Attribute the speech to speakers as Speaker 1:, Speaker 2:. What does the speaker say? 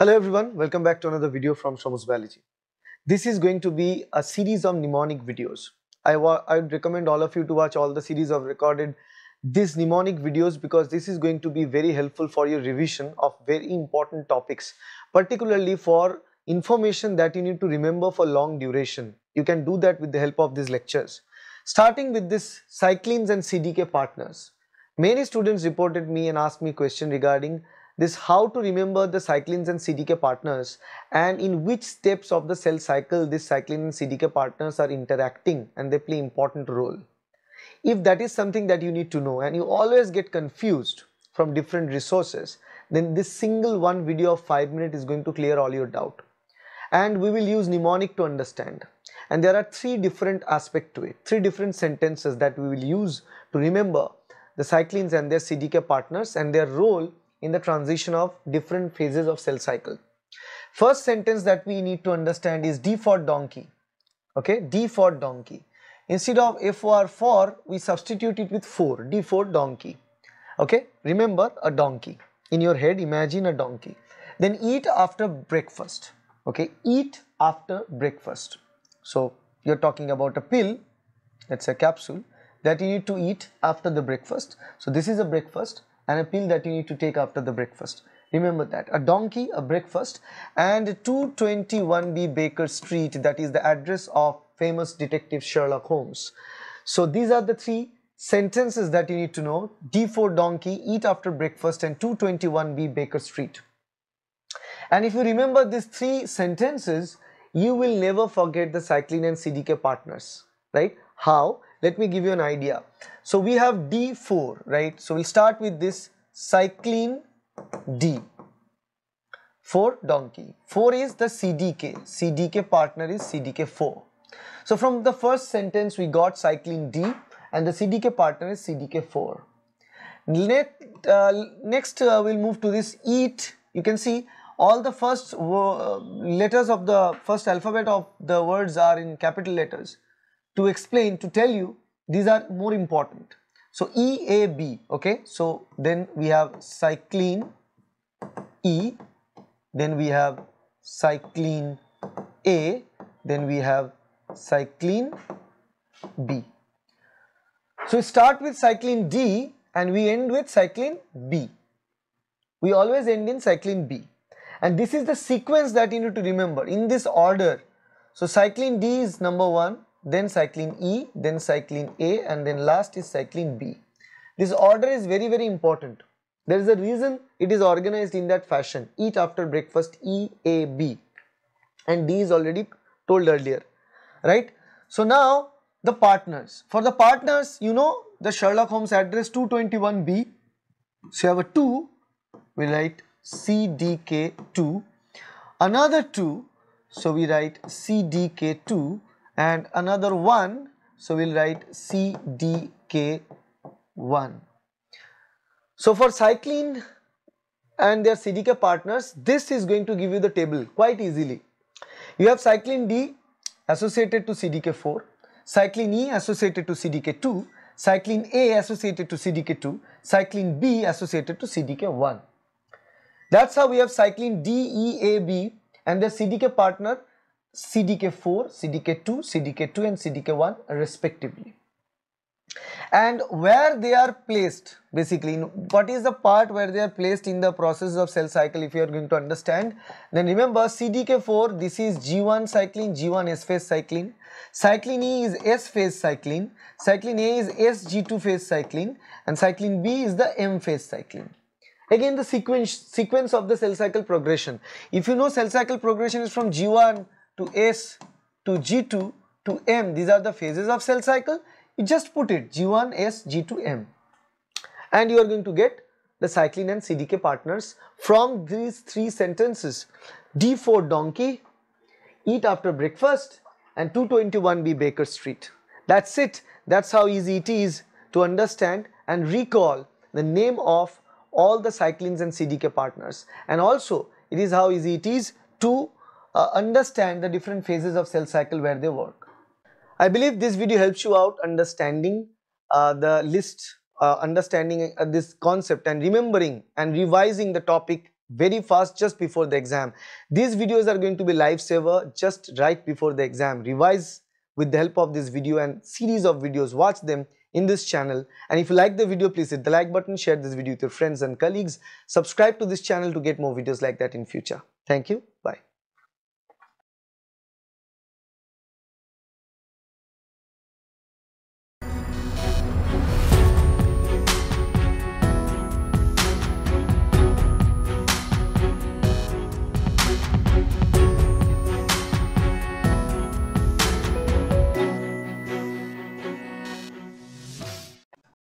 Speaker 1: Hello everyone, welcome back to another video from Shomu's Biology. This is going to be a series of mnemonic videos. I, I would recommend all of you to watch all the series of recorded these mnemonic videos because this is going to be very helpful for your revision of very important topics, particularly for information that you need to remember for long duration. You can do that with the help of these lectures. Starting with this cyclins and CDK partners. Many students reported me and asked me question regarding this how to remember the cyclins and CDK partners and in which steps of the cell cycle this cyclin and CDK partners are interacting and they play important role. If that is something that you need to know and you always get confused from different resources then this single one video of 5 minutes is going to clear all your doubt and we will use mnemonic to understand and there are three different aspects to it, three different sentences that we will use to remember the cyclins and their CDK partners and their role in the transition of different phases of cell cycle. First sentence that we need to understand is D for donkey. Okay, D for donkey. Instead of FOR for, we substitute it with 4, D for donkey. Okay, remember a donkey. In your head, imagine a donkey. Then eat after breakfast. Okay, eat after breakfast. So, you're talking about a pill, that's a capsule that you need to eat after the breakfast. So, this is a breakfast and a pill that you need to take after the breakfast. Remember that a donkey, a breakfast and 221B Baker Street that is the address of famous detective Sherlock Holmes. So these are the three sentences that you need to know D for donkey, eat after breakfast and 221B Baker Street. And if you remember these three sentences, you will never forget the cyclin and CDK partners, right? How? Let me give you an idea. So we have D4, right? So we'll start with this cyclin D. 4 donkey. 4 is the CDK. CDK partner is CDK4. So from the first sentence we got cyclin D and the CDK partner is CDK4. Next, uh, next uh, we'll move to this eat. You can see all the first uh, letters of the first alphabet of the words are in capital letters to explain, to tell you these are more important. So EAB, okay. So then we have cyclin E, then we have cyclin A, then we have cyclin B. So we start with cyclin D and we end with cyclin B. We always end in cyclin B. And this is the sequence that you need to remember in this order. So cyclin D is number 1, then cyclin E, then cyclin A and then last is cyclin B. This order is very very important. There is a reason it is organized in that fashion. Eat after breakfast E, A, B and D is already told earlier, right? So now the partners. For the partners, you know the Sherlock Holmes address 221B. So you have a 2, we write CDK2. Another 2, so we write CDK2 and another 1 so we'll write CDK1 so for cyclin and their CDK partners this is going to give you the table quite easily. You have cyclin D associated to CDK4 cyclin E associated to CDK2 cyclin A associated to CDK2 cyclin B associated to CDK1 that's how we have cyclin D E A B and the CDK partner CDK4, CDK2, CDK2 and CDK1 respectively. And where they are placed basically, what is the part where they are placed in the process of cell cycle if you are going to understand. Then remember CDK4 this is G1 cyclin, G1 S phase cyclin, cyclin E is S phase cyclin, cyclin A is S G2 phase cyclin and cyclin B is the M phase cyclin again the sequence sequence of the cell cycle progression. If you know cell cycle progression is from g1 to S to G2 to M. These are the phases of cell cycle. You just put it G1, S, G2, M. And you are going to get the cyclin and CDK partners from these three sentences. D4 donkey, eat after breakfast and 221B Baker Street. That's it. That's how easy it is to understand and recall the name of all the cyclins and CDK partners. And also it is how easy it is to uh, understand the different phases of cell cycle where they work. I believe this video helps you out understanding uh, the list, uh, understanding uh, this concept and remembering and revising the topic very fast just before the exam. These videos are going to be lifesaver just right before the exam. Revise with the help of this video and series of videos. Watch them in this channel and if you like the video please hit the like button share this video with your friends and colleagues subscribe to this channel to get more videos like that in future thank you bye